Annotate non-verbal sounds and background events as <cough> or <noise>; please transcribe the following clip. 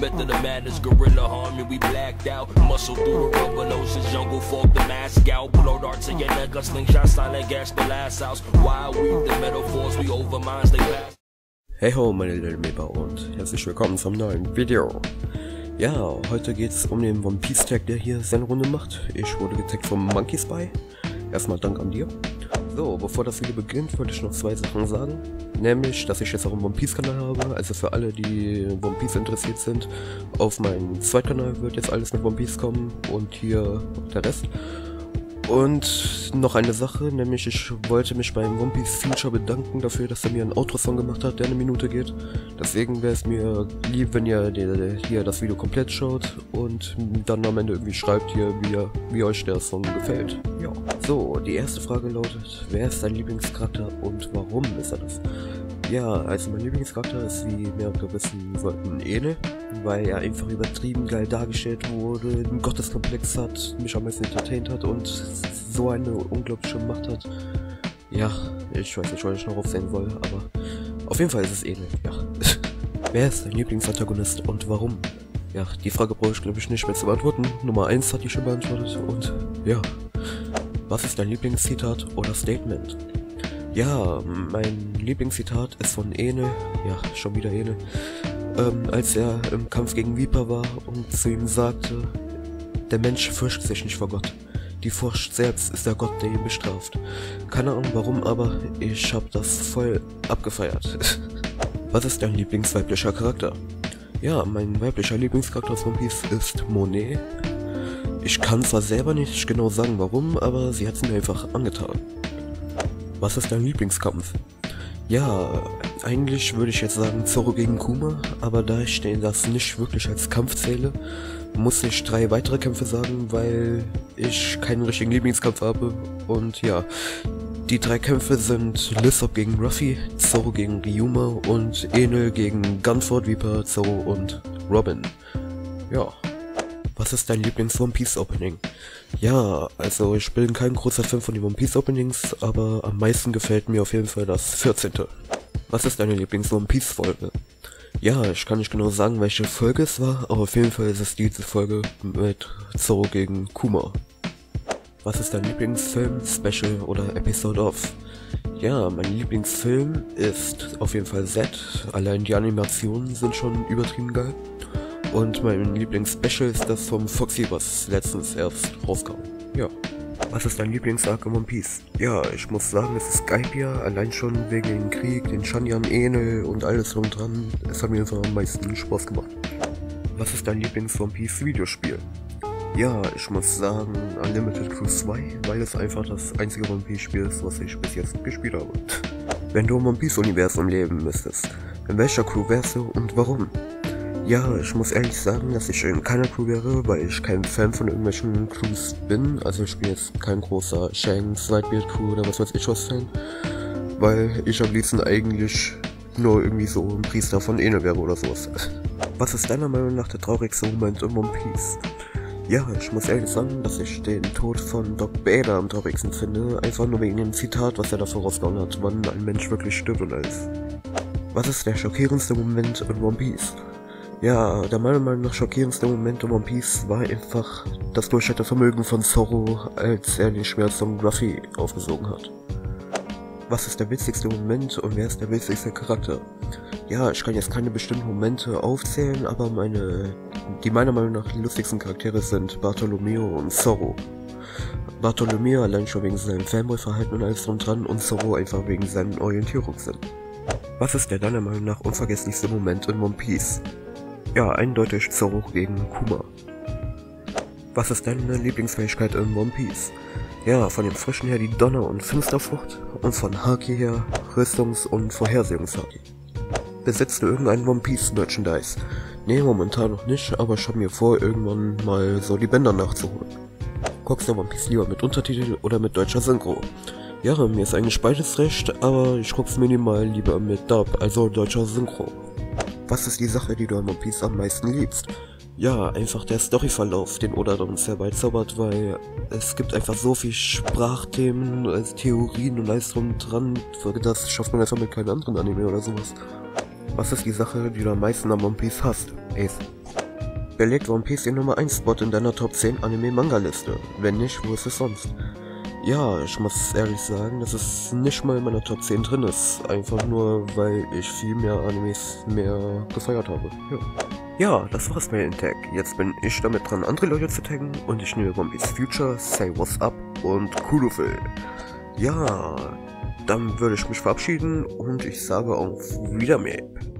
Method of madness, gorilla harmony, we blacked out. Muscle through the rubber oceans, jungle fog, the mask out. Blow darts in your neck, a slingshot, silent gas, the last house. Wild weave the metaphors, we over minds, they pass. Hey ho, meine Little Meeper und herzlich willkommen zum neuen Video. Ja, heute geht's um den One Piece Tag, der hier seine Runde macht. Ich wurde getaggt vom Monkey Spy. Erstmal Dank an dir. So, bevor das Video beginnt, wollte ich noch zwei Sachen sagen. Nämlich, dass ich jetzt auch einen One Piece Kanal habe. Also für alle, die One Piece interessiert sind, auf meinem Zweitkanal wird jetzt alles mit One Piece kommen und hier der Rest. Und noch eine Sache, nämlich ich wollte mich beim One Piece Feature bedanken dafür, dass er mir einen Outro-Song gemacht hat, der eine Minute geht. Deswegen wäre es mir lieb, wenn ihr hier das Video komplett schaut und dann am Ende irgendwie schreibt hier, wie, wie euch der Song gefällt. Ja. So, die erste Frage lautet, wer ist dein Lieblingscharakter und warum ist er das? Ja, also mein Lieblingscharakter ist, wie mehrere wissen sollten, Ene, weil er einfach übertrieben geil dargestellt wurde, einen Gotteskomplex hat, mich am meisten entertained hat und so eine unglaubliche Macht hat. Ja, ich weiß nicht, was ich noch aufsehen soll, aber auf jeden Fall ist es Ene, ja. <laughs> Wer ist dein Lieblingsantagonist und warum? Ja, die Frage brauche ich glaube ich nicht mehr zu beantworten. Nummer 1 hat die schon beantwortet und ja. Was ist dein Lieblingszitat oder Statement? Ja, mein Lieblingszitat ist von Ene, ja, schon wieder Ene, ähm, als er im Kampf gegen Viper war und zu ihm sagte, der Mensch fürchtet sich nicht vor Gott. Die Furcht selbst ist der Gott, der ihn bestraft. Keine Ahnung warum, aber ich hab das voll abgefeiert. <laughs> Was ist dein Lieblingsweiblicher Charakter? Ja, mein weiblicher Lieblingscharakter aus One ist Monet. Ich kann zwar selber nicht genau sagen warum, aber sie hat es mir einfach angetan. Was ist dein Lieblingskampf? Ja, eigentlich würde ich jetzt sagen Zorro gegen Kuma, aber da ich den das nicht wirklich als Kampf zähle, muss ich drei weitere Kämpfe sagen, weil ich keinen richtigen Lieblingskampf habe. Und ja, die drei Kämpfe sind Lysop gegen Ruffy, Zorro gegen Ryuma und Enel gegen Gunford, Viper, Zorro und Robin. Ja. Was ist dein Lieblings-One Piece Opening? Ja, also ich bin kein großer Fan von den One Piece Openings, aber am meisten gefällt mir auf jeden Fall das 14. Was ist deine Lieblings-One Piece Folge? Ja, ich kann nicht genau sagen, welche Folge es war, aber auf jeden Fall ist es diese Folge mit Zoro gegen Kuma. Was ist dein Lieblingsfilm, Special oder Episode of? Ja, mein Lieblingsfilm ist auf jeden Fall Z. Allein die Animationen sind schon übertrieben geil. Und mein Lieblingsspecial ist das vom Foxy, was letztens erst rauskam. Ja. Was ist dein Lieblingsarc in One Piece? Ja, ich muss sagen, es ist Skypia, allein schon wegen dem Krieg, den Shanyan Enel und alles drum dran. Es hat mir einfach am meisten Spaß gemacht. Was ist dein Lieblings-One Piece Videospiel? Ja, ich muss sagen Unlimited Crew 2, weil es einfach das einzige One Piece Spiel ist, was ich bis jetzt gespielt habe. Wenn du im One Piece Universum leben müsstest, in welcher Crew wärst du und warum? Ja, ich muss ehrlich sagen, dass ich in keiner Crew wäre, weil ich kein Fan von irgendwelchen Crews bin. Also ich bin jetzt kein großer Shanks, Whitebeard Crew oder was weiß ich was Fan. Weil ich am liebsten eigentlich nur irgendwie so ein Priester von Enel wäre oder sowas. <laughs> Was ist deiner Meinung nach der traurigste Moment in One Piece? Ja, ich muss ehrlich sagen, dass ich den Tod von Doc Bader am traurigsten finde, einfach nur wegen dem Zitat, was er da vorausgehauen hat, wann ein Mensch wirklich stirbt und alles. Was ist der schockierendste Moment in One Piece? Ja, der meiner Meinung nach schockierendste Moment in One Piece war einfach das Durchhaltevermögen von Zorro, als er den Schmerzsong Ruffy aufgesogen hat. Was ist der witzigste Moment und wer ist der witzigste Charakter? Ja, ich kann jetzt keine bestimmten Momente aufzählen, aber meine, die meiner Meinung nach die lustigsten Charaktere sind Bartolomeo und Zorro. Bartolomeo allein schon wegen seinem Fanboy-Verhalten und alles drum dran und Zorro einfach wegen seinem Orientierungssinn. Was ist der deiner Meinung nach unvergesslichste Moment in One Piece? Ja, eindeutig Zorro gegen Kuma. Was ist deine Lieblingsfähigkeit in One Piece? Ja, von dem Frischen her die Donner- und Finsterfrucht und von Haki her Rüstungs- und Vorhersehungshaki. Besitzt du irgendein One Piece Merchandise? Nee, momentan noch nicht, aber ich habe mir vor, irgendwann mal so die Bänder nachzuholen. Guckst du One Piece lieber mit Untertitel oder mit deutscher Synchro? Ja, mir ist eigentlich beides recht, aber ich guck's minimal lieber mit Dub, also deutscher Synchro. Was ist die Sache, die du an One Piece am meisten liebst? Ja, einfach der Storyverlauf, den Oda uns herbeizaubert, weil es gibt einfach so viel Sprachthemen, als Theorien und alles drum dran, das schafft man einfach mit keinem anderen Anime oder sowas. Was ist die Sache, die du am meisten am One Piece hast? Ace. Belegt One Piece den Nummer 1 Spot in deiner Top 10 Anime-Manga-Liste? Wenn nicht, wo ist es sonst? Ja, ich muss ehrlich sagen, dass es nicht mal in meiner Top 10 drin ist. Einfach nur, weil ich viel mehr Animes mehr gefeiert habe. Ja. Ja, das war's mit dem Tag. Jetzt bin ich damit dran, andere Leute zu taggen und ich nehme Piece Future, Say What's Up und Kudofil. Ja, dann würde ich mich verabschieden und ich sage auf Wiedersehen.